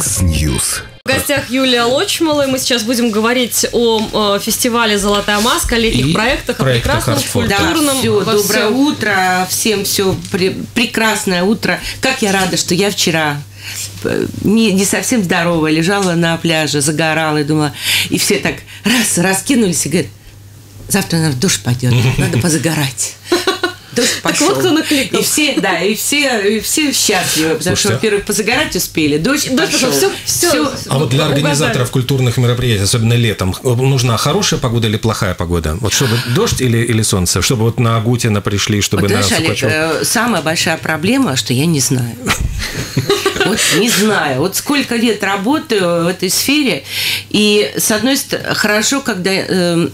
X-News. В гостях Юлия Лочмала, и мы сейчас будем говорить о э, фестивале «Золотая маска», о летних И проектах, о прекрасном, Артфорд. Да, культурном. все, во доброе всем. утро, всем все прекрасное утро. Как я рада, что я вчера э, не, не совсем здоровая, лежала на пляже, загорала и думала, и все так раз раскинулись и говорят, завтра, наверное, дождь пойдет, надо позагорать. Так пошел. вот кто накликал. И все, да, и все, и все счастливы, потому что, Слушайте, а- во-первых, позагорать успели, дождь, Дождь пошел. пошел, всё- всё. А вот для Угадали. организаторов культурных мероприятий, особенно летом, нужна хорошая погода или плохая погода? Вот чтобы дождь или, или солнце? Чтобы вот на Агутина пришли, чтобы Вот на знаешь, Олег, Сукачев? э, самая большая проблема, что я не знаю. Вот не знаю. Вот сколько лет работаю в этой сфере, и с одной стороны, хорошо, когда э,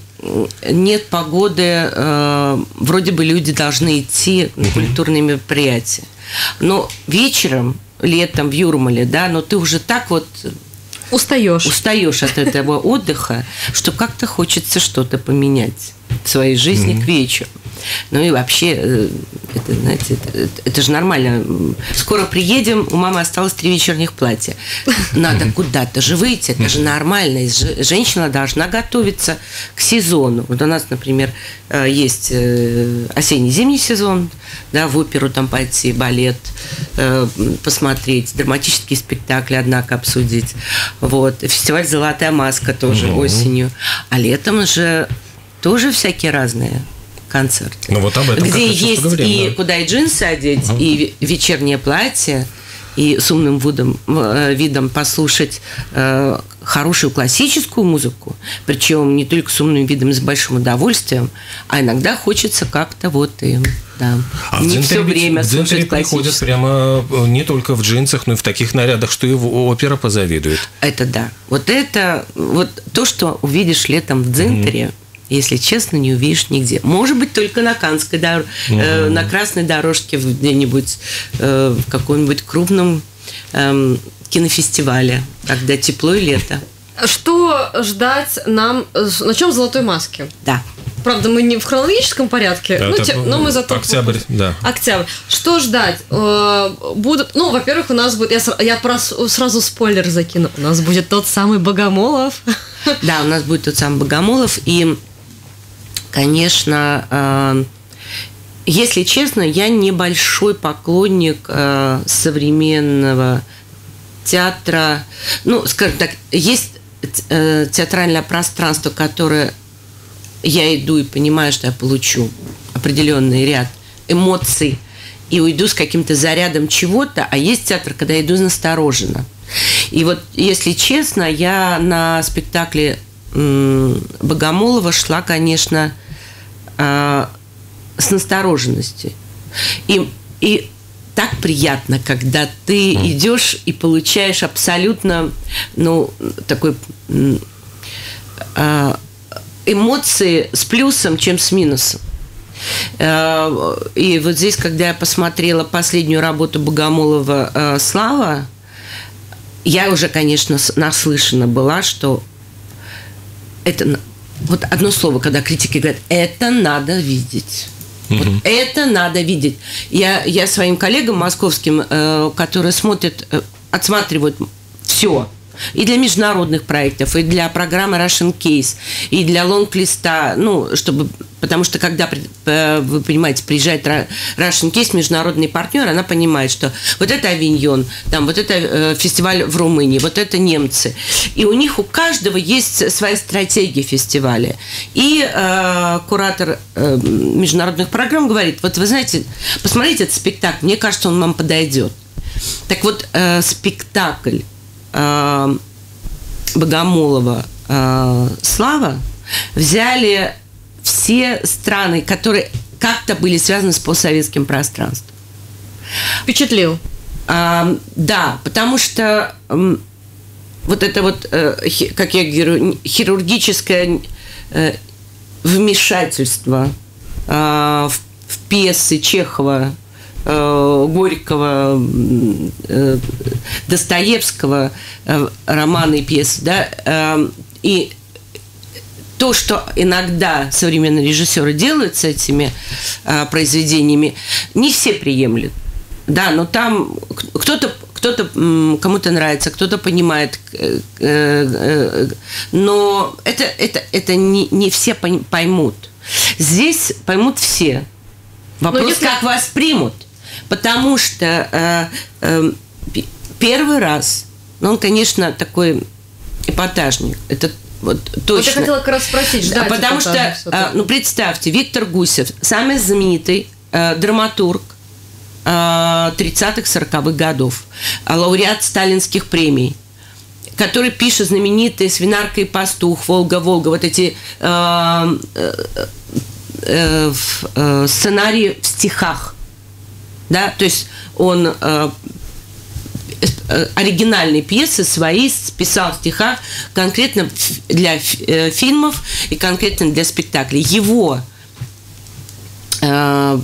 нет погоды, э, вроде бы люди должны идти на культурные мероприятия. Но вечером, летом в Юрмале, да, но ты уже так вот Устаешь. устаешь от этого отдыха, что как-то хочется что-то поменять в своей жизни к вечеру. Ну и вообще, э, это, знаете, это, это- же нормально. Скоро приедем, у мамы осталось три вечерних платья. Надо куда-то же выйти, это же нормально. Женщина должна готовиться к сезону. Вот у нас, например, э, есть э, осенне-зимний сезон, да, в оперу там пойти, балет, посмотреть, драматические спектакли, однако, обсудить. Вот. Фестиваль «Золотая маска» тоже осенью. А летом же тоже всякие разные концерты. Ну, вот об этом Где есть поговорим, и да. куда и джинсы одеть, и ве- вечернее платье, и с умным видом, э, видом послушать э, хорошую классическую музыку, причем не только с умным видом и с большим удовольствием, а иногда хочется как-то вот и да, А в не Дзентере все время в слушать приходят прямо э, не только в джинсах, но и в таких нарядах, что и в опера позавидует. Это да. Вот это, вот то, что увидишь летом в Дзинтере, если честно, не увидишь нигде. Может быть, только на Канской дор- э, на Красной дорожке в- где-нибудь э, в каком-нибудь крупном эм, кинофестивале, когда тепло и лето. Что ждать нам? э, Начнем с «Золотой маски». Да. Правда, мы не в хронологическом порядке, Да, ну, это, те- но мы зато... октябрь, да. Октябрь. Что ждать? Э, Будут, ну, во-первых, у нас будет, я, я прос- сразу спойлер закину, у нас будет тот самый Богомолов. Да, у нас будет тот самый Богомолов. И, конечно, э, если честно, я небольшой поклонник э, современного театра. Ну, скажем так, есть э, театральное пространство, которое я иду и понимаю, что я получу определенный ряд эмоций и уйду с каким-то зарядом чего-то, а есть театр, когда я иду настороженно. И вот, если честно, я на спектакле Богомолова шла, конечно, а, с настороженностью. И, и так приятно, когда ты идешь и получаешь абсолютно, ну, такой а, эмоции с плюсом, чем с минусом. Э, И вот здесь, когда я посмотрела последнюю работу Богомолова э, «Слава», я уже, конечно, наслышана была, что это вот одно слово, когда критики говорят, это надо видеть. Вот это надо видеть. Я, я своим коллегам московским, э, которые смотрят, э, отсматривают все. И для международных проектов, и для программы Russian Case, и для лонг-листа, ну, чтобы, потому что когда, э, вы понимаете, приезжает Russian Case, международный партнер, она понимает, что вот это Авиньон, там вот это э, фестиваль в Румынии, вот это немцы. И у них у каждого есть своя стратегия фестиваля. И э, куратор э, международных программ говорит, вот вы знаете, посмотрите этот спектакль, мне кажется, он вам подойдет. Так вот, э, спектакль э, Богомолова э, «Слава» взяли все страны, которые как-то были связаны с постсоветским пространством. Впечатлил. А, да, потому что вот это вот, э, как я говорю, хирургическое э, вмешательство а, в, в пьесы Чехова, э, Горького, э, Достоевского, э, романы и пьесы, да, э, и то, что иногда современные режиссеры делают с этими а, произведениями, не все приемлют. Да, но там кто-то кто-то кому-то нравится, кто-то понимает, э, э, э, но это, это, это не, не все поймут. Здесь поймут все. Вопрос, если- как воспримут. Потому что э, э, первый раз, ну, он, конечно, такой эпатажник. Это вот точно. Вот я хотела как раз спросить, Да, потому что, всё-таки. а, ну, представьте, Виктор Гусев, самый знаменитый э, драматург э, 30-х, 40-х годов, а, лауреат сталинских премий, который пишет знаменитые «Свинарка и пастух», «Волга-Волга», вот эти э, э, э, э, сценарии в стихах. Да? То есть он э, э, оригинальные пьесы свои писал в стихах конкретно для э, фильмов и конкретно для спектаклей. Его э,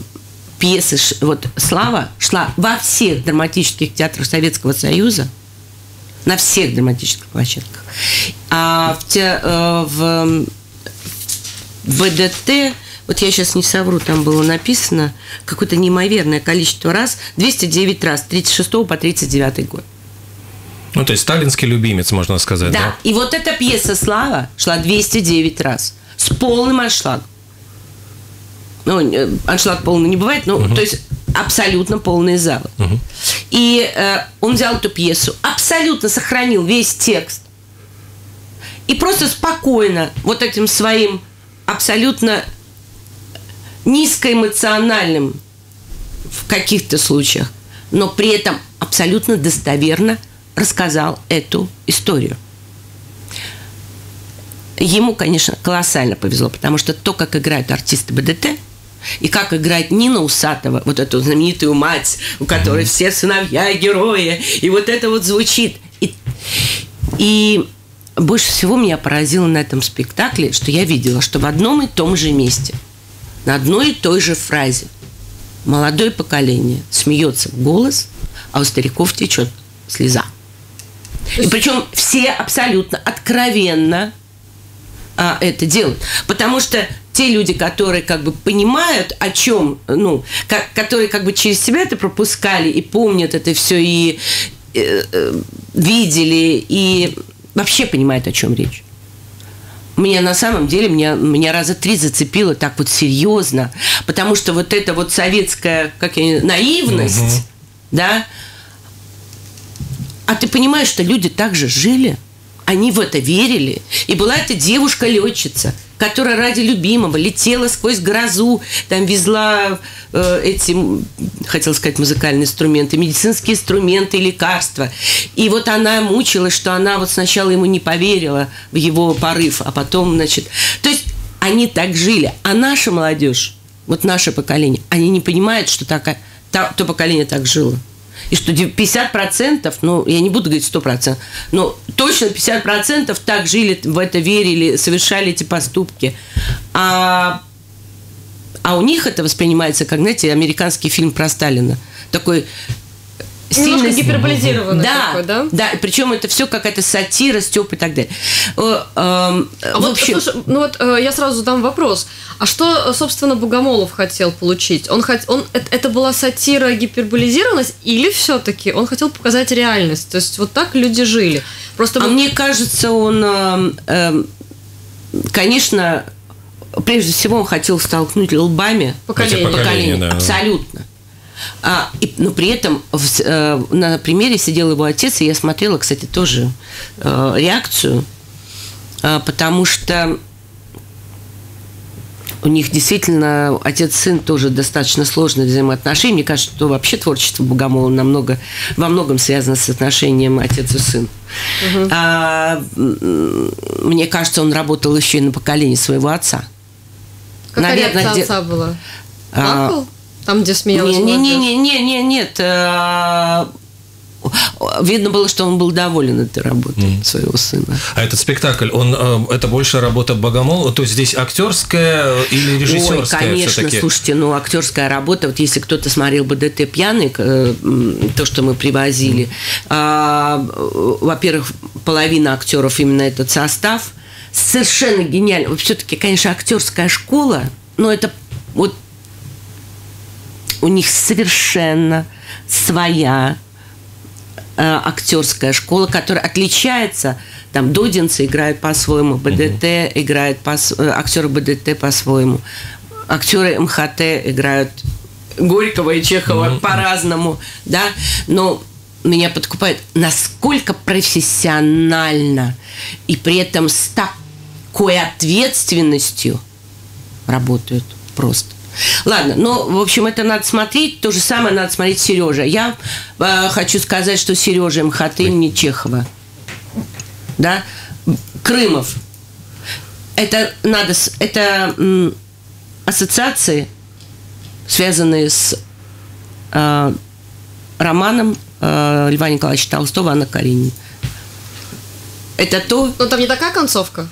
пьесы, вот «Слава» шла во всех драматических театрах Советского Союза, на всех драматических площадках. А в, те- э, в ВДТ, вот я сейчас не совру, там было написано какое-то неимоверное количество раз, 209 раз, 36 по 39 год. Ну, то есть сталинский любимец, можно сказать, Да. да? И вот эта пьеса «Слава» шла 209 раз с полным аншлагом. Ну, э, аншлаг полный не бывает, ну, то есть абсолютно полные залы. И э, он взял эту пьесу, абсолютно сохранил весь текст. И просто спокойно вот этим своим абсолютно низкоэмоциональным в каких-то случаях, но при этом абсолютно достоверно рассказал эту историю. Ему, конечно, колоссально повезло, потому что то, как играют артисты БДТ, и как играет Нина Усатова, вот эту знаменитую мать, у которой все сыновья и герои, и вот это вот звучит. И, и больше всего меня поразило на этом спектакле, что я видела, что в одном и том же месте, на одной и той же фразе молодое поколение смеется в голос, а у стариков течет слеза. И причем все абсолютно откровенно а, это делают. Потому что те люди, которые как бы понимают, о чем, ну, ко- которые как бы через себя это пропускали и помнят это все, и э, э, видели, и вообще понимают, о чем речь. Меня на самом деле, меня, меня раза три зацепило так вот серьезно, потому что вот эта вот советская, как я наивность, да, а ты понимаешь, что люди также жили, они в это верили. И была эта девушка-летчица, которая ради любимого летела сквозь грозу, там везла э, эти, хотел сказать, музыкальные инструменты, медицинские инструменты, лекарства. И вот она мучилась, что она вот сначала ему не поверила в его порыв, а потом, значит... То есть они так жили. А наша молодежь, вот наше поколение, они не понимают, что такая, та- то поколение так жило. И что 50%, ну, я не буду говорить 100%, но точно 50% так жили, в это верили, совершали эти поступки. А, а у них это воспринимается как, знаете, американский фильм про Сталина. Такой Немножко сильно- гиперболизированный да, такой, да? Да, причем это все какая-то сатира, стёб и так далее. А в вот, общем, слушай, ну вот э, я сразу задам вопрос. А что, э, собственно, Богомолов хотел получить? Он, хот... он это, была сатира, гиперболизированность, или все-таки он хотел показать реальность? То есть вот так люди жили. Просто А мне кажется, он, эм, эм, конечно, прежде всего он хотел столкнуть лбами Поколение. Эти поколения, да. абсолютно. А, и- но при этом в э, на примере сидел его отец, и я смотрела, кстати, тоже э, реакцию, э, потому что у них действительно отец-сын тоже достаточно сложные взаимоотношения. Мне кажется, что вообще творчество Богомола намного, во многом связано с отношением отец и сын. А, м, мне кажется, он работал еще и на поколении своего отца. какая наверное, реакция отца была? А, Плакал? Там, где смеялась не, не, не, не, не, не, нет. э, Видно было, что он был доволен этой работой своего сына. А этот спектакль, он э, это больше работа Богомола, то есть здесь актерская или режиссерская Ой, конечно, все-таки? слушайте, ну, актерская работа, вот если кто-то смотрел бы ДТ «Пьяный», э, то, что мы привозили, а, э, во-первых, половина актеров именно этот состав, совершенно гениально. Все-таки, конечно, актерская школа, но это вот у них совершенно своя э, актерская школа, которая отличается. Там додинцы играют по-своему, БДТ угу. играют по э, актеры БДТ по-своему, актеры МХТ играют Горького и Чехова угу. по-разному, да. Но меня подкупает, насколько профессионально и при этом с такой ответственностью работают просто. Ладно, ну, в общем, это надо смотреть. То же самое надо смотреть Сережа. Я э, хочу сказать, что Сережа МХТ не Чехова. Да? Крымов. Это надо... Это м, ассоциации, связанные с э, романом э, Льва Николаевича Толстого «Анна Каренина». Это то... Но там не такая концовка?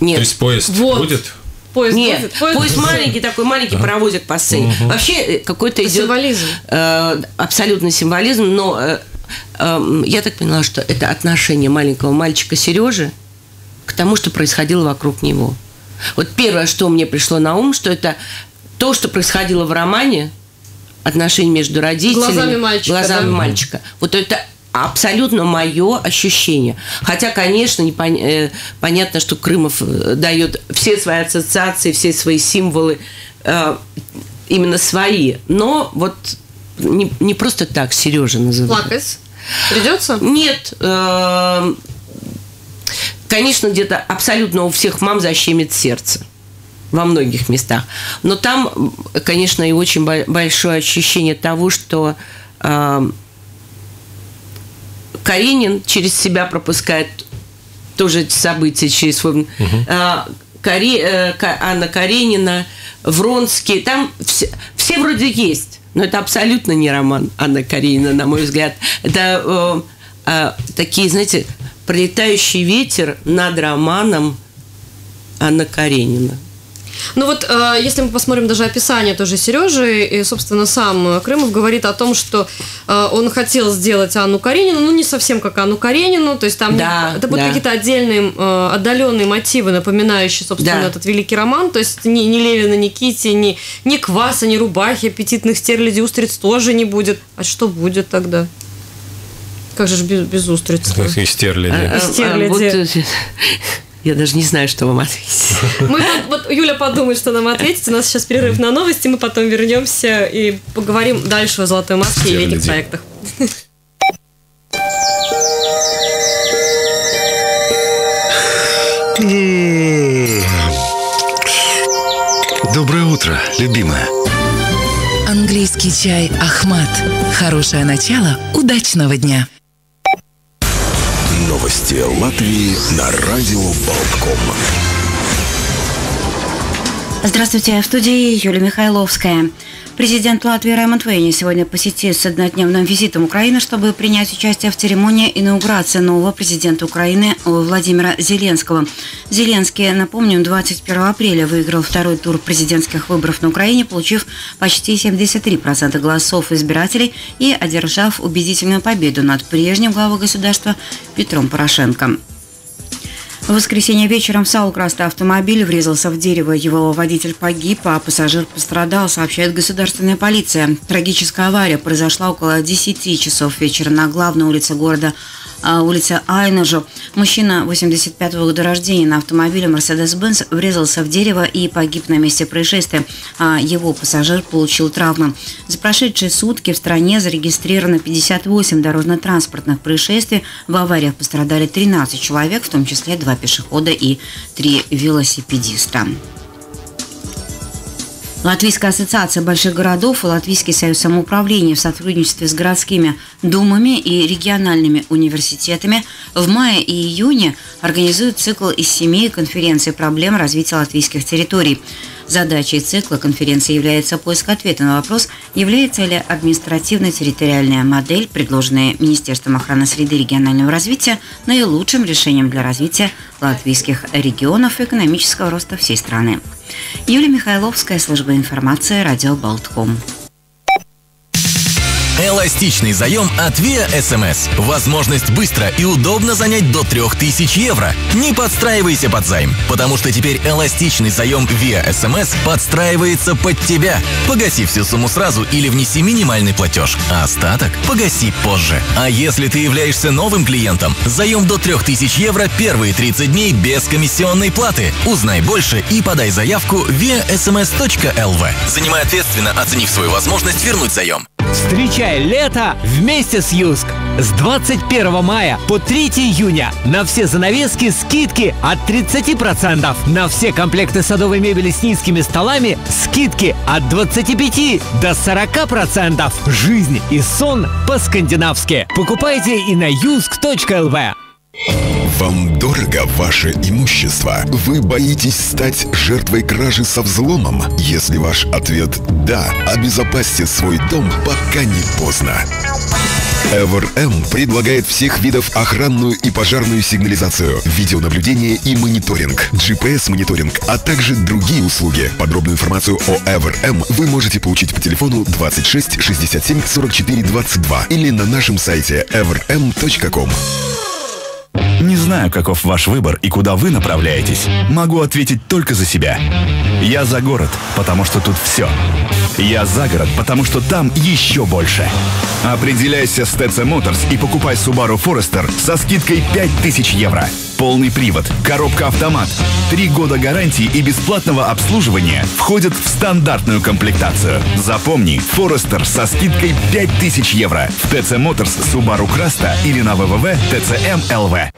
Нет. То есть поезд вот. будет? Поезд Нет, будет? поезд, поезд маленький такой маленький а. паровозик по сцене. Угу. Вообще э, какой-то идет символизм. Э, абсолютно символизм, но э, э, я так поняла, что это отношение маленького мальчика Сережи к тому, что происходило вокруг него. Вот первое, что мне пришло на ум, что это то, что происходило в романе, отношения между родителями, глазами мальчика, глазами да? мальчика. Вот это абсолютно мое ощущение. Хотя, конечно, не пон... э, понятно, что Крымов э, дает все свои ассоциации, все свои символы э, именно свои. Но вот не, не просто так Сережа называют. Плакать? Придется? Нет. Конечно, где-то абсолютно у всех мам защемит сердце во многих местах. Но там, конечно, и очень большое ощущение того, что Каренин через себя пропускает тоже эти события через свой... Угу. Каре, э, Анна Каренина, Вронский. Там все, все вроде есть, но это абсолютно не роман Анна Каренина, на мой взгляд. Это э, э, такие, знаете, пролетающий ветер над романом Анна Каренина. Ну вот, э, если мы посмотрим даже описание тоже Сережи, и, собственно, сам Крымов говорит о том, что э, он хотел сделать Анну Каренину, ну, не совсем как Анну Каренину, то есть там да, не, это будут да. какие-то отдельные, э, отдаленные мотивы, напоминающие, собственно, да. этот великий роман, то есть ни, ни Левина, ни Кити, ни, ни кваса, ни рубахи, аппетитных стерлядей, устриц тоже не будет. А что будет тогда? Как же без, без устриц? И стерляди. И А, а, стерляди. вот, я даже не знаю, что вам ответить. Мы, вот Юля подумает, что нам ответить. У нас сейчас перерыв на новости. Мы потом вернемся и поговорим дальше о Золотой Москве и этих проектах. Доброе утро, любимая. Английский чай «Ахмат». Хорошее начало удачного дня. Новости Латвии на радио Болтком. Здравствуйте, в студии Юлия Михайловская. Президент Латвии Раймонд Вейни сегодня посетит с однодневным визитом Украины, чтобы принять участие в церемонии инаугурации нового президента Украины Владимира Зеленского. Зеленский, напомню, 21 апреля выиграл второй тур президентских выборов на Украине, получив почти 73% голосов избирателей и одержав убедительную победу над прежним главой государства Петром Порошенко. В воскресенье вечером в Саукраста автомобиль врезался в дерево. Его водитель погиб, а пассажир пострадал, сообщает государственная полиция. Трагическая авария произошла около 10 часов вечера на главной улице города а, улице Айнажу. Мужчина 85-го года рождения на автомобиле Mercedes-Benz врезался в дерево и погиб на месте происшествия, а его пассажир получил травмы. За прошедшие сутки в стране зарегистрировано 58 дорожно-транспортных происшествий. В авариях пострадали 13 человек, в том числе два пешехода и три велосипедиста. Латвийская ассоциация больших городов и Латвийский союз самоуправления в сотрудничестве с городскими думами и региональными университетами в мае и июне организуют цикл из семи конференций проблем развития латвийских территорий. Задачей цикла конференции является поиск ответа на вопрос, является ли административно-территориальная модель, предложенная Министерством охраны среды и регионального развития, наилучшим решением для развития латвийских регионов и экономического роста всей страны. Юлия Михайловская, служба информации, радио Болтком. Эластичный заем от Via SMS. Возможность быстро и удобно занять до 3000 евро. Не подстраивайся под займ, потому что теперь эластичный заем Via SMS подстраивается под тебя. Погаси всю сумму сразу или внеси минимальный платеж, а остаток погаси позже. А если ты являешься новым клиентом, заем до 3000 евро первые 30 дней без комиссионной платы. Узнай больше и подай заявку via sms.lv. Занимай ответственно, оценив свою возможность вернуть заем. Встречай лето вместе с Юск. С 21 мая по 3 июня на все занавески скидки от 30%. На все комплекты садовой мебели с низкими столами скидки от 25 до 40%. Жизнь и сон по-скандинавски. Покупайте и на юск.лв. Вам дорого ваше имущество? Вы боитесь стать жертвой кражи со взломом? Если ваш ответ «да», обезопасьте свой дом, пока не поздно. ЭВРМ предлагает всех видов охранную и пожарную сигнализацию, видеонаблюдение и мониторинг, GPS-мониторинг, а также другие услуги. Подробную информацию о ЭВРМ вы можете получить по телефону 26 67 44 22 или на нашем сайте evrm.com. Не знаю, каков ваш выбор и куда вы направляетесь. Могу ответить только за себя. Я за город, потому что тут все. Я за город, потому что там еще больше. Определяйся с TC Motors и покупай Subaru Forester со скидкой 5000 евро. Полный привод, коробка автомат, три года гарантии и бесплатного обслуживания входят в стандартную комплектацию. Запомни, Forester со скидкой 5000 евро в TC Motors Subaru Crasta или на www TCM.LV.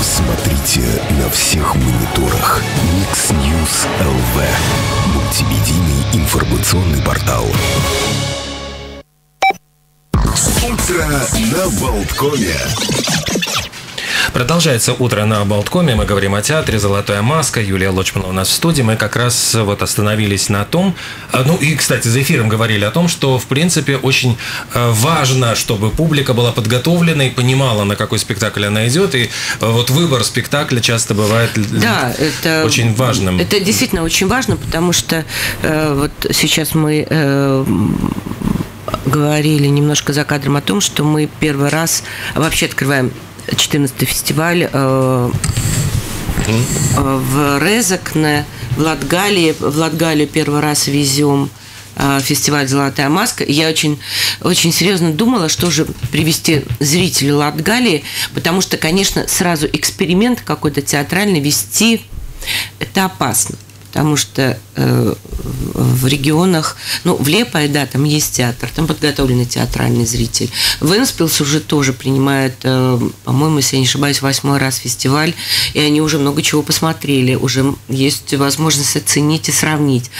Смотрите на всех мониторах. Mix News LV. Мультимедийный информационный портал. Утро на Болткоме. Продолжается утро на Болткоме. Мы говорим о театре «Золотая маска». Юлия Лочмана у нас в студии. Мы как раз вот остановились на том... а, Ну и, кстати, за эфиром говорили о том, что, в принципе, очень э, важно, чтобы публика была подготовлена и понимала, на какой спектакль она идет. И э, вот выбор спектакля часто бывает Да, это очень важным. Это действительно очень важно, потому что э, вот сейчас мы э, говорили немножко за кадром о том, что мы первый раз вообще открываем 14-й фестиваль э, в Резакне, в Латгалии. В Латгалию первый раз везем э, фестиваль «Золотая маска». Я очень, очень серьезно думала, что же привести зрителю Латгалии, потому что, конечно, сразу эксперимент какой-то театральный вести – это опасно. Потому что э, в регионах, ну, в Лепое, да, там есть театр, там подготовленный театральный зритель. В Энспилс уже тоже принимает, э, по-моему, если я не ошибаюсь, восьмой раз фестиваль, и они уже много чего посмотрели, уже есть возможность оценить и сравнить.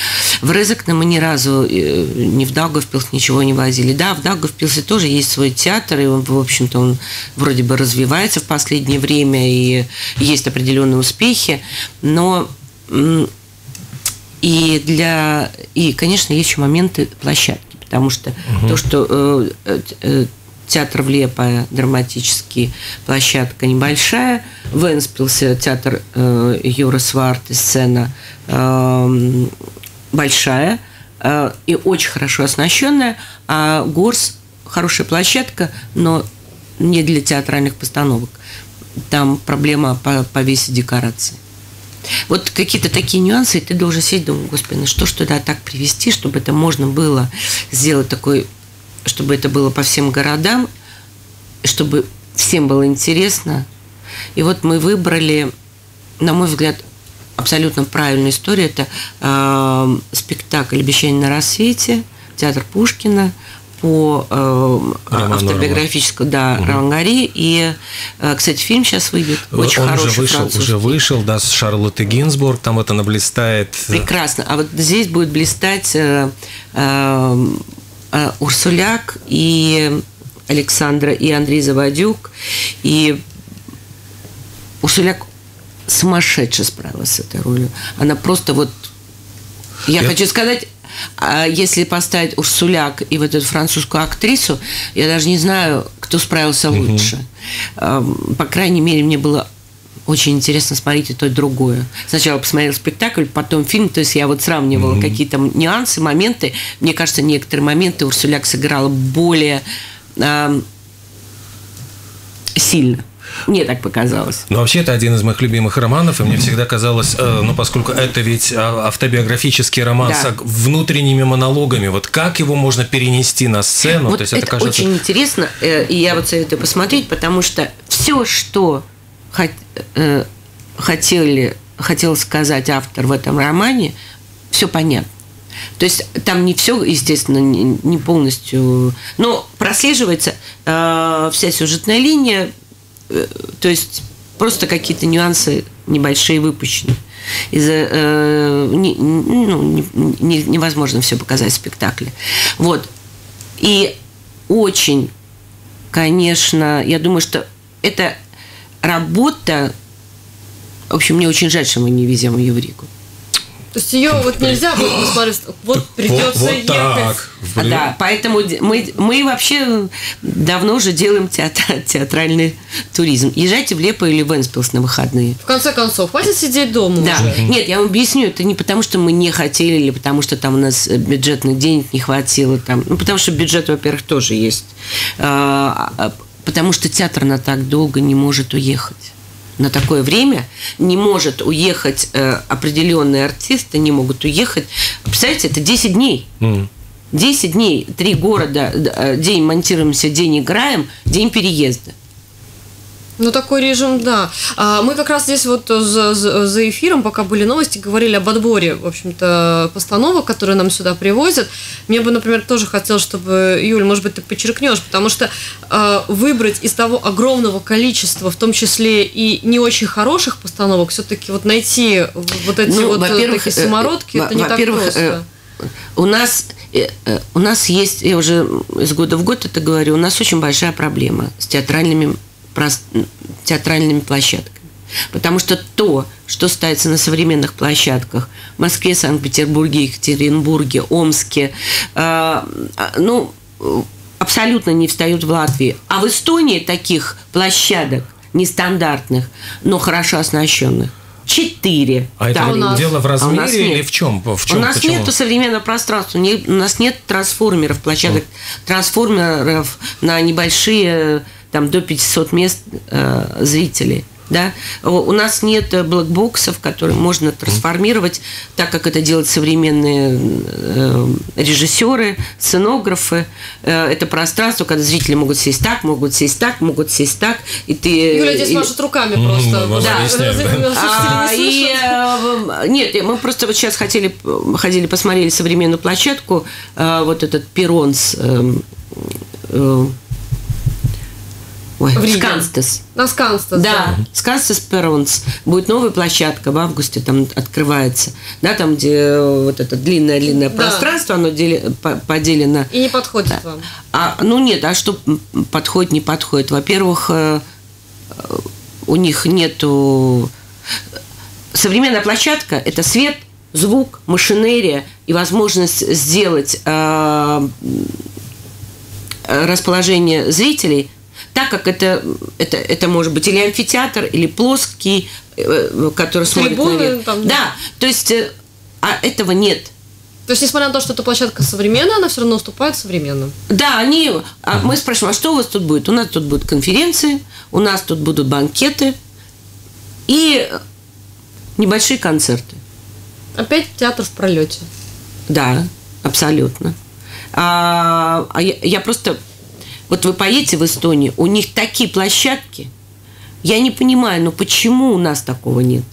В Резекне мы ни разу э, ни в Даугавпилс ничего не возили. Да, в Даугавпилсе тоже есть свой театр, и, в общем-то, он вроде бы развивается в последнее время, и есть определенные успехи, но и для и, конечно, есть еще моменты площадки, потому что то, что э, э, театр в Лепое драматический, площадка небольшая, в Энспилсе театр э, Юра Сварт и сцена э, большая э, и очень хорошо оснащенная, а Горс хорошая площадка, но не для театральных постановок. Там проблема по- повесить декорации. Вот какие-то такие нюансы, и ты должен сидеть, думать, господи, ну что ж туда так привести, чтобы это можно было сделать такой, чтобы это было по всем городам, чтобы всем было интересно. И вот мы выбрали, на мой взгляд, абсолютно правильную историю. Это э, спектакль «Обещание на рассвете», театр Пушкина по э, автобиографическому, да, Равангари. И, э, кстати, фильм сейчас выйдет. Очень Он хороший уже вышел, французский. уже вышел, да, с Шарлоттой Гинзбург, там вот она блистает. Прекрасно. А вот здесь будет блистать э, э, э, Урсуляк и Александра и Андрей Заводюк. И Урсуляк сумасшедше справилась с этой ролью. Она просто вот... Я Я- хочу сказать, а если поставить Урсуляк и вот эту французскую актрису, я даже не знаю, кто справился лучше. Эм, По крайней мере, мне было очень интересно смотреть и то, и другое. Сначала посмотрел спектакль, потом фильм, то есть я вот сравнивала mm-hmm. какие-то нюансы, моменты. Мне кажется, некоторые моменты Урсуляк сыграла более э, сильно. Мне так показалось. Ну, вообще, это один из моих любимых романов, и мне всегда казалось, э, ну, поскольку это ведь а, автобиографический роман да. с внутренними монологами, вот как его можно перенести на сцену? Вот То есть это, это кажется... очень интересно, э, и я вот советую посмотреть, потому что все, что э, хотели, хотел сказать автор в этом романе, все понятно. То есть там не все, естественно, не полностью, но прослеживается э, вся сюжетная линия, то есть просто какие-то нюансы небольшие выпущены. Из, э, не, ну, не, не, невозможно все показать в спектакле. Вот. И очень, конечно, я думаю, что это работа. В общем, мне очень жаль, что мы не везем ее в Ригу. То есть ее вот нельзя будет посмотреть, вот придется вот, вот ехать. Так. А, да, поэтому мы, мы вообще давно уже делаем театр, театральный туризм. Езжайте в Лепо или в Энспилс на выходные. В конце концов, хватит сидеть дома Да. Уже. Нет, я вам объясню, это не потому, что мы не хотели, или потому, что там у нас бюджетных денег не хватило. Там, ну, потому что бюджет, во-первых, тоже есть. А, а, потому что театр на так долго не может уехать на такое время не может уехать э, определенные артисты, не могут уехать. Представляете, это 10 дней. Mm. 10 дней, три города, э, день монтируемся, день играем, день переезда. Ну, такой режим, да. А мы как раз здесь вот за, за эфиром, пока были новости, говорили об отборе, в общем-то, постановок, которые нам сюда привозят. Мне бы, например, тоже хотелось, чтобы, Юль, может быть, ты подчеркнешь, потому что э, выбрать из того огромного количества, в том числе и не очень хороших постановок, все-таки вот найти вот эти ну, вот такие э, самородки, э, это не так просто. Э, у нас у нас есть, я уже из года в год это говорю, у нас очень большая проблема с театральными театральными площадками. Потому что то, что ставится на современных площадках в Москве, Санкт-Петербурге, Екатеринбурге, Омске, э, ну, абсолютно не встают в Латвии. А в Эстонии таких площадок нестандартных, но хорошо оснащенных четыре. А это у нас. дело в размере а или в чем? В чем? У нас нет современного пространства, у нас нет трансформеров, площадок, mm. трансформеров на небольшие там до 500 мест э, зрителей. Да? У нас нет блокбоксов, которые можно трансформировать, так как это делают современные э, режиссеры, сценографы. Э, это пространство, когда зрители могут сесть так, могут сесть так, могут сесть так. И ты, Юля здесь и... машет руками просто. Mm, да. А, и, э, нет, мы просто вот сейчас хотели, ходили, посмотрели современную площадку, э, вот этот Перонс, э, э, Ой, в Риге. Сканстес. На Сканстес, да. да. Сканстес Перонс. Будет новая площадка в августе, там открывается. Да, там, где вот это длинное-длинное да. пространство, оно дели, поделено. И не подходит да. вам. А, ну нет, а что подходит, не подходит? Во-первых, э, у них нету... Современная площадка – это свет, звук, машинерия и возможность сделать э, расположение зрителей – так как это, это, это может быть или амфитеатр, или плоский, э, который смотрит Трибуны, наверх. Там, да. да, то есть э, а этого нет. То есть, несмотря на то, что эта площадка современная, она все равно уступает современным. Да, они. А мы спрашиваем, а что у вас тут будет? У нас тут будут конференции, у нас тут будут банкеты и небольшие концерты. Опять театр в пролете. Да, абсолютно. А, а я, я просто вот вы поедете в Эстонию, у них такие площадки. Я не понимаю, ну почему у нас такого нет?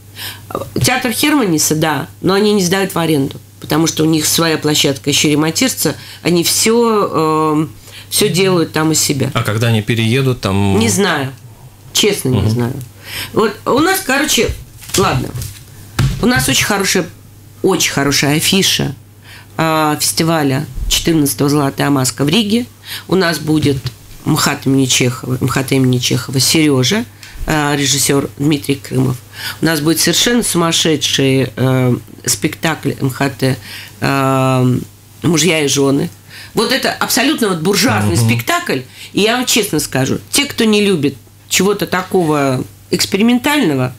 Театр Херманиса, да, но они не сдают в аренду, потому что у них своя площадка еще ремонтируется, они все, э, все делают там у себя. А когда они переедут, там... Не знаю, честно не угу. знаю. Вот у нас, короче, ладно, у нас очень хорошая, очень хорошая афиша фестиваля 14-го «Золотая маска» в Риге. У нас будет МХАТ имени Чехова, МХАТ имени Чехова Сережа, э, режиссер Дмитрий Крымов. У нас будет совершенно сумасшедший э, спектакль МХТ э, «Мужья и жены». Вот это абсолютно вот буржуазный угу. спектакль. И я вам честно скажу, те, кто не любит чего-то такого экспериментального,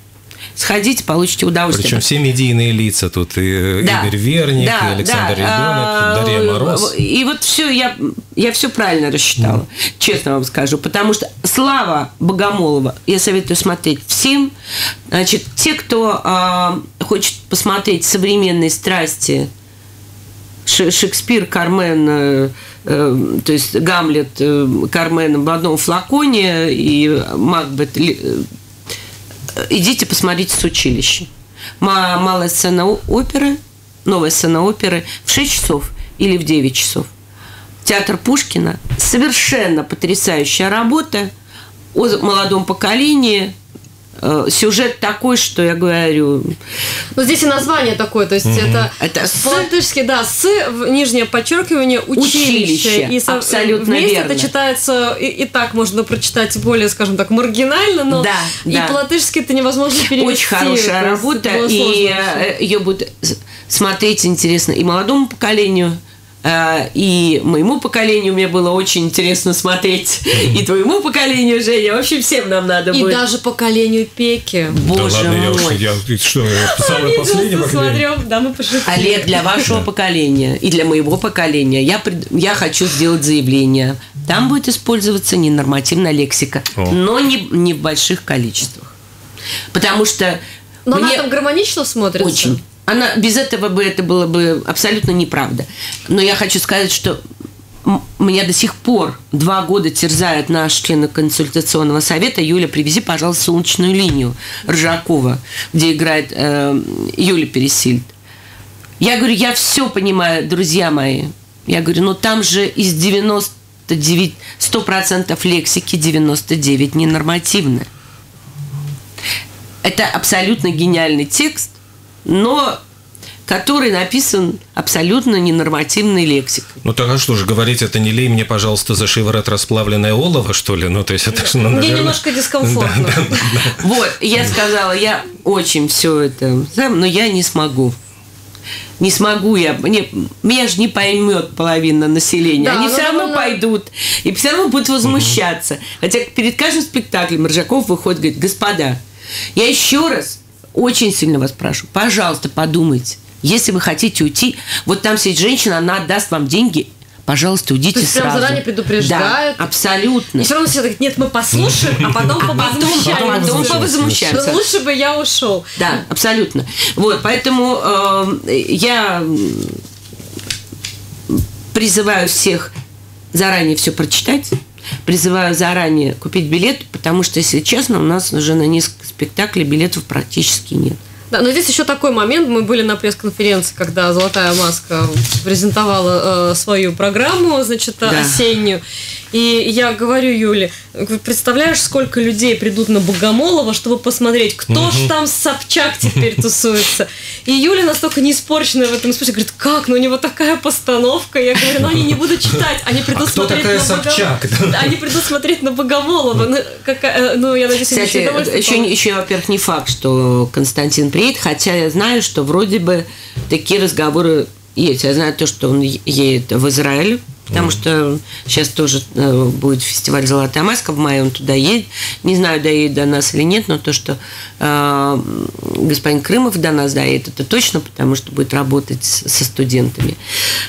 сходите, получите удовольствие. Причем все медийные лица тут, и Да. Игорь Верник, Да, и Александр да. Ребенок, Дарья Мороз. И вот все, я, я все правильно рассчитала, честно вам скажу. Потому что Слава Богомолова, я советую смотреть всем. Значит, те, кто а, хочет посмотреть современные страсти, Шекспир, Кармен, э, э, то есть Гамлет, э, Кармен в одном флаконе и Макбет э, идите посмотрите с училища. Ма- Малая сцена оперы, новая сцена оперы в 6 часов или в 9 часов. Театр Пушкина. Совершенно потрясающая работа о молодом поколении. Э, Сюжет такой, что я говорю, Ну, здесь и название такое, то есть это... Это с- По-латышски, да, с, нижнее подчеркивание, училище. Училище, со- абсолютно вместе верно. это читается, и, и так можно прочитать более, скажем так, маргинально, но Да, и да. по-латышски это невозможно перевести. Очень хорошая работа, и э, ее будет смотреть интересно и молодому поколению, и моему поколению мне было очень интересно смотреть, и твоему поколению, Женя, в общем, всем нам надо И будет. даже поколению Пеки. Боже да ладно, мой. я, что, я самое последнее поколение? да, мы пошутили. Олег, для вашего поколения и для моего поколения я, пред- я хочу сделать заявление. Там будет использоваться ненормативная лексика, О. но не, не в больших количествах. Потому что Но она мне- там гармонично смотрится. Очень. Она, без этого бы это было бы абсолютно неправда. Но я хочу сказать, что меня до сих пор два года терзает наш член консультационного совета. Юля, привези, пожалуйста, солнечную линию Ржакова, где играет э, Юля Пересильд. Я говорю, я все понимаю, друзья мои. Я говорю, ну там же из 99, 100% лексики 99 ненормативная. Это абсолютно гениальный текст, но который написан абсолютно ненормативной лексикой. Ну так а что же, говорить это не лей мне, пожалуйста, за шиворот расплавленное олово, что ли? Ну, то есть это же, ну, Мне наверное... немножко дискомфортно. Вот, я сказала, я очень все это, знаю, но я не смогу. Не смогу я, мне, меня же не поймет половина населения. Да, Они ну, все равно ну, пойдут и все равно будут возмущаться. Хотя перед каждым спектаклем Ржаков выходит и говорит, господа, я еще раз очень сильно вас прошу, пожалуйста, подумайте, если вы хотите уйти, вот там сидит женщина, она отдаст вам деньги, пожалуйста, уйдите То есть прям сразу. заранее предупреждают? Да, абсолютно. И все равно все говорят, нет, мы послушаем, а потом А потом, повозмущаемся. потом повозмущаемся. Лучше бы я ушел. Да, абсолютно. Вот, поэтому э, я призываю всех заранее все прочитать, призываю заранее купить билет, потому что, если честно, у нас уже на несколько спектаклей билетов практически нет. Да, но здесь еще такой момент. Мы были на пресс-конференции, когда Золотая маска презентовала э, свою программу, значит, Да. осеннюю. И я говорю Юле, представляешь, сколько людей придут на Богомолова, чтобы посмотреть, кто ж там Собчак теперь тусуется. И Юля настолько не испорченная в этом смысле, говорит, как, ну у него такая постановка. Я говорю, ну они не будут читать, они придут А кто смотреть такая на Богомолова. Собчак? Да, Они придут смотреть на Богомолова. Ну, какая- ну, я надеюсь, Кстати, еще еще, во-первых, не факт, что Константин приедет, хотя я знаю, что вроде бы такие разговоры есть. Я знаю то, что он едет в Израиль, потому что сейчас тоже э, будет фестиваль «Золотая маска», в мае он туда едет. Не знаю, доедет до нас или нет, но то, что э, господин Крымов до нас доедет, это точно, потому что будет работать с- со студентами.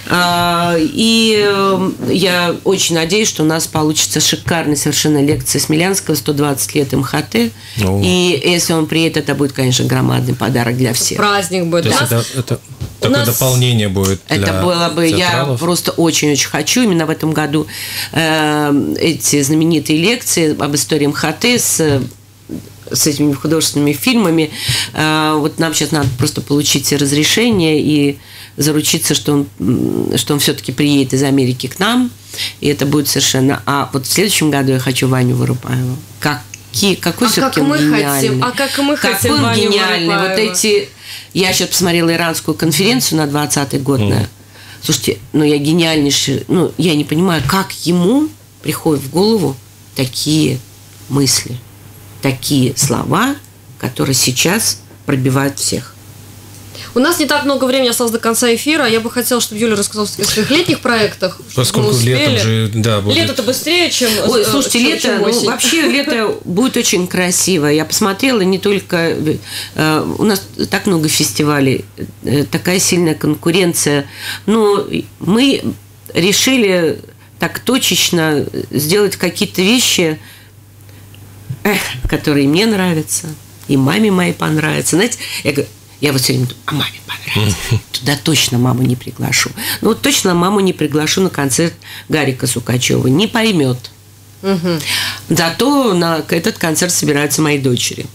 А, И э, я очень надеюсь, что у нас получится шикарная совершенно лекция Смелянского «120 лет МХТ». О. И если он приедет, это будет, конечно, громадный подарок для всех. Праздник будет. То У есть это, это такое нас- дополнение будет для Это было бы, я театралов? просто очень-очень хочу именно в этом году э, эти знаменитые лекции об истории МХТ с с этими художественными фильмами. Э, вот нам сейчас надо просто получить все разрешения и заручиться, что он, что он все-таки приедет из Америки к нам. И это будет совершенно... А вот в следующем году я хочу Ваню Вырупаева. Какие, какой А все-таки как мы он хотим, гениальный. а как мы Какой хотим он Ваню гениальный. Вот Вырупаева. эти... Я сейчас посмотрела иранскую конференцию на 20-й год. на- Слушайте, ну я гениальнейший... Ну, я не понимаю, как ему приходят в голову такие мысли, такие слова, которые сейчас пробивают всех. У нас не так много времени осталось до конца эфира. Я бы хотела, чтобы Юля рассказала о своих летних проектах. Поскольку летом же, да, будет. Лето-то быстрее, чем Ой, э, слушайте, чем- лето, чем ну, вообще лето будет очень красиво. Я посмотрела не только... э, у нас так много фестивалей, э, такая сильная конкуренция. Но мы решили так точечно сделать какие-то вещи, эх, которые мне нравятся, и маме моей понравятся. Знаете, я говорю, я вот все время думаю, а маме понравится. Туда точно маму не приглашу. Ну, вот точно маму не приглашу на концерт Гарика Сукачева. Не поймет. Зато на этот концерт собираются мои дочери.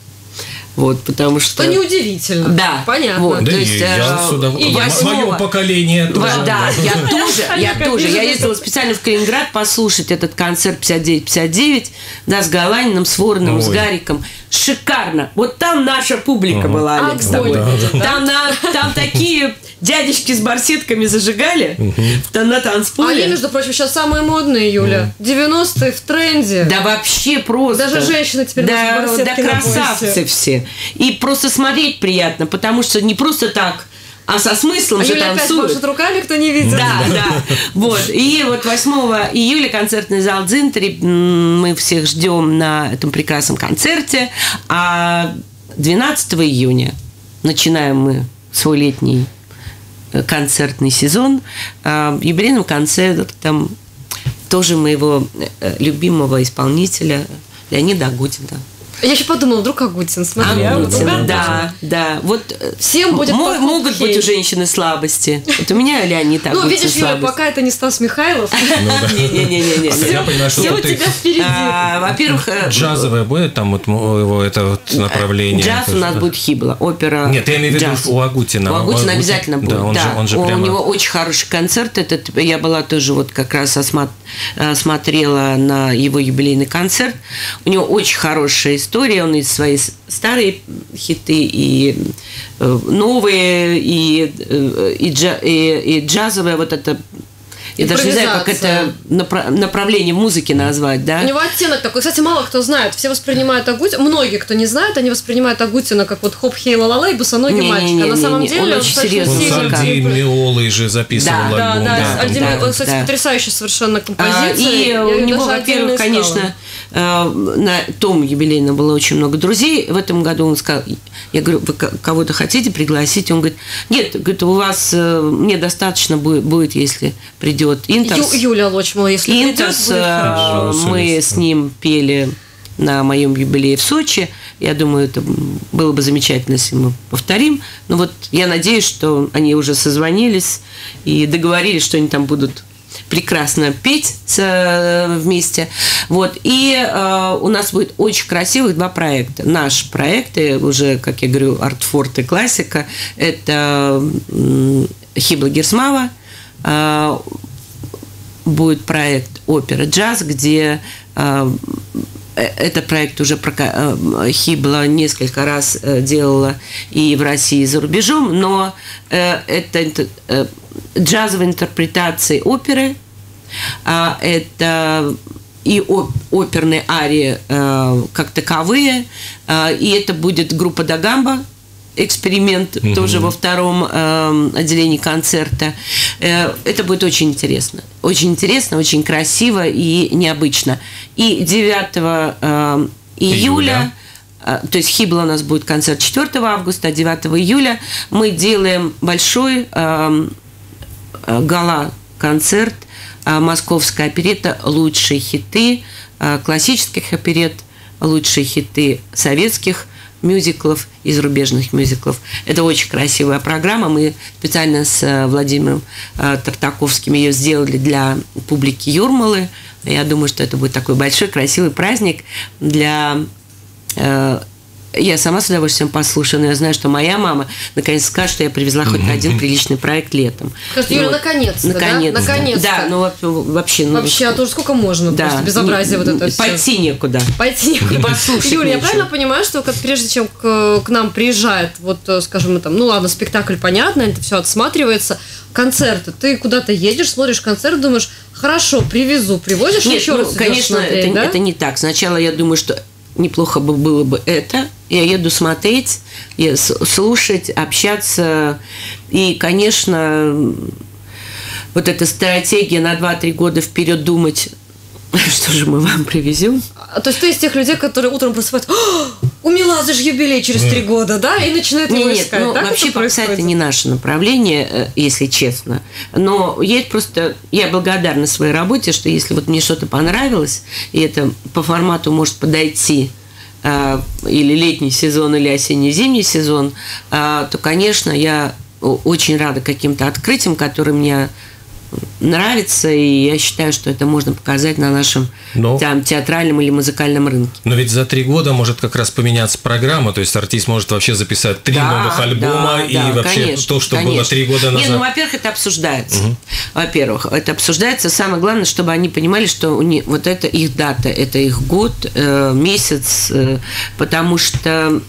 Вот, потому что... Что неудивительно. Да, Понятно. вот. Да То есть, я э, с удовольствием. и моем поколении Ва- тоже. Да, я тоже, я тоже. Я ездила специально в Калининград послушать этот концерт 59-59, да, с Галаниным, с Вороном, с. Гариком. Шикарно. Вот там наша публика была, Олег, с Огонь тобой. Там, такие дядечки с барсетками зажигали там на А они, танцполе. между прочим, сейчас самые модные, Юля. 90-е в тренде. Да вообще просто. Даже женщины теперь да, да красавцы все. И просто смотреть приятно, потому что не просто так, а со смыслом А же Юля опять танцуют. машет руками, кто не видит. Да, да. Вот. И вот 8 июля концертный зал Дзинтери. м, Мы всех ждем на этом прекрасном концерте. А 12 июня начинаем мы свой летний э, концертный сезон. А, В юбилейном концертом тоже моего э, любимого исполнителя Леонида Агутина. Я еще подумала, вдруг Агутин, смотри. а угадала. да, да. Вот э, Всем будет мо- могут хей. быть у женщины слабости. Вот у меня Леонид Агутин Ну, видишь, Юля, пока это не Стас Михайлов, Не-не-не-не. А я понимаю, что все у тебя впереди. А, Во-первых, э, Джазовое будет там вот его это вот направление? джаз у нас будет хибла, опера. Нет, я имею в виду у Агутина. У Агутина Агутин- обязательно будет. Да, он же, же у прямо... него очень хороший концерт. Этот я была тоже вот как раз осма- э, смотрела на его юбилейный концерт. У него очень хорошая история. Он и свои старые хиты и э, новые и э, и, джа- и- и джазовые вот это. Я даже не знаю, как это напра- направление музыки назвать, да? У него оттенок такой. Кстати, мало кто знает. Все воспринимают Агутина. Многие, кто не знает, они воспринимают Агутина как вот хоп хей ла ла и босоногий Не-не-не-не-не, мальчик. А на самом он деле очень достаточно серьезный Он с сильный музыкант. Альди тип. Миолой же записывал Да, Да, альбом. да, да. Альди да, Миолой, кстати, да. потрясающая совершенно А, композиция. И Я у него, во-первых, конечно, э, на том юбилейном было очень много друзей. В этом году он сказал, я говорю, вы ко- кого-то хотите пригласить? Он говорит, нет, говорит, у вас, э, мне достаточно будет, будет если придет Интерс. Ю- Юля Лочмала, если придет, Интерс, будет э, хорошо. мы с ним пели на моем юбилее в Сочи. Я думаю, это было бы замечательно, если мы повторим. Но вот я надеюсь, что они уже созвонились и договорились, что они там будут прекрасно петь э, вместе. Вот. И э, у нас будет очень красивых два проекта. Наш проект, и уже, как я говорю, артфорт и классика, это Хибла Герсмава, э, будет проект опера джаз, где э, этот проект уже э, Хибла несколько раз э, делала и в России, и за рубежом, но э, это э, джазовые интерпретации оперы, а, это и оперные арии э, как таковые, э, и это будет группа Дагамба, эксперимент тоже во втором э, отделении концерта. Э, это будет очень интересно. Очень интересно, очень красиво и необычно. И 9 э, июля, Июля. э, то есть Хибла у нас будет концерт 4 августа, а 9 июля мы делаем большой э, э, гала-концерт э, «Московская оперета. Лучшие хиты э, классических оперет, лучшие хиты советских мюзиклов и зарубежных мюзиклов. Это очень красивая программа. Мы специально с э, Владимиром э, Тартаковским ее сделали для публики Юрмалы. Я думаю, что это будет такой большой, красивый праздник для э, я сама с удовольствием послушаю, но я знаю, что моя мама наконец скажет, что я привезла хоть один приличный проект летом. Скажет, Юля, наконец-то, да? наконец-то. Да, ну во- вообще... ну, Вообще, а то сколько можно? да. Просто безобразие вот это все. Пойти некуда. Пойти. И послушать Юля, я правильно понимаю, что как прежде чем к, к нам приезжает, вот, э, скажем, там, ну ладно, спектакль понятно, это все отсматривается, концерты, ты куда-то едешь, смотришь концерт, думаешь, хорошо, привезу, привозишь, Нет, еще ну, раз конечно, смотреть, это, да? это не так. Сначала я думаю, что неплохо бы было бы это. Я еду смотреть, слушать, общаться. И, конечно, вот эта стратегия на 2-3 года вперед думать, что же мы вам привезем. А, То есть ты из тех людей, которые утром просыпаются, «О, у Милазы же юбилей через три года, да? И начинают его Нет, искать. ну, Так вообще это попса это не наше направление, э, если честно. Но я просто, я благодарна своей работе, что если вот мне что-то понравилось, и это по формату может подойти а, или летний сезон, или осенне-зимний сезон, а, то, конечно, я очень рада каким-то открытиям, которые мне нравятся, и я считаю, что это можно показать на нашем Ну. там, театральном или музыкальном рынке. Но ведь за три года может как раз поменяться программа, то есть артист может вообще записать три Да, новых альбома да, и да, вообще конечно, то, что было конечно. три года назад. Не, ну, во-первых, это обсуждается. Во-первых, это обсуждается. Самое главное, чтобы они понимали, что у них, вот это их дата, это их год, э, месяц, э, потому что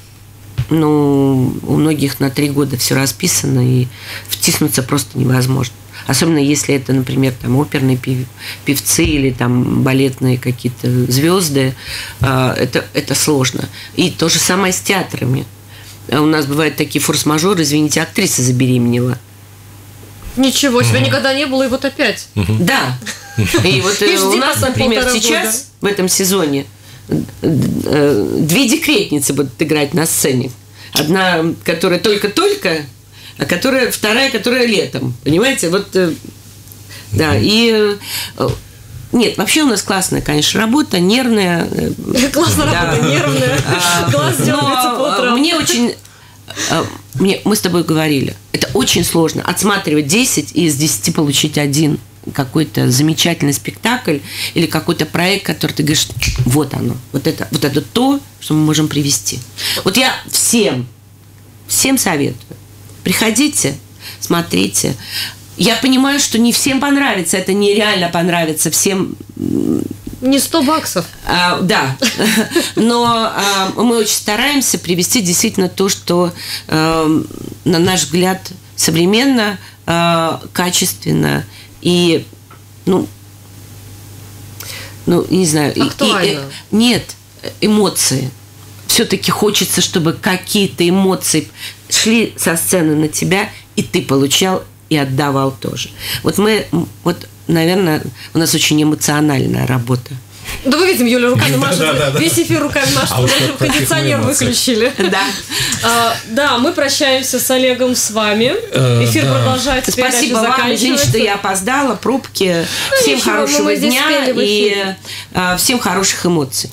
ну, у многих на три года все расписано, и втиснуться просто невозможно. Особенно если это, например, там оперные пев- певцы или там балетные какие-то звезды, а, это, это сложно. И то же самое с театрами. А У нас бывают такие форс-мажоры, извините, актриса забеременела. Ничего себе, никогда не было, и вот опять. Да. И вот э, И у нас, например, сейчас в этом сезоне э, две декретницы будут играть на сцене. Одна, которая только-только, а которая вторая, которая летом. Понимаете? Вот э, да, и э, нет, вообще у нас классная, конечно, работа, нервная. Классно да. работа, нервная. А, Глаз дергается по утрам. э, Мне очень... Мне, мы с тобой говорили, это очень сложно. Отсматривать 10 и из 10 получить один какой-то замечательный спектакль или какой-то проект, который ты говоришь, вот оно, вот это, вот это то, что мы можем привести. Вот я всем, всем советую. Приходите, смотрите. Я понимаю, что не всем понравится, это нереально понравится всем Не 100 баксов. а, да, но а, мы очень стараемся привести действительно то, что, э, на наш взгляд, современно, э, качественно и, ну, ну, не знаю, и- и- Актуально. э, нет эмоции. Все-таки хочется, чтобы какие-то эмоции шли со сцены на тебя, и ты получал и отдавал тоже. Вот мы, вот, наверное, у нас очень эмоциональная работа. Да мы видим, Юля руками машет. Да, да, да. Весь эфир руками машет. А каких кондиционер вы выключили. Да. А, Да, мы прощаемся с Олегом с вами. Э, Эфир да. продолжается. Спасибо вам, извините, что я опоздала, пробки. Всем ничего, хорошего дня и э, всем хороших эмоций.